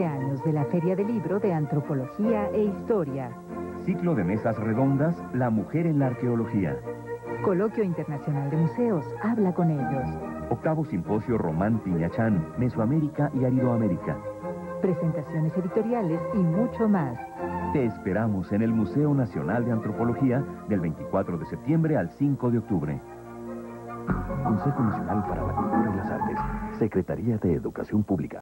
Años de la Feria del Libro de Antropología e Historia. Ciclo de mesas redondas, La Mujer en la Arqueología. Coloquio Internacional de Museos, habla con ellos. Octavo Simposio Román Piñachán, Mesoamérica y Aridoamérica. Presentaciones editoriales y mucho más. Te esperamos en el Museo Nacional de Antropología del 24 de septiembre al 5 de octubre. Consejo Nacional para la Cultura y las Artes. Secretaría de Educación Pública.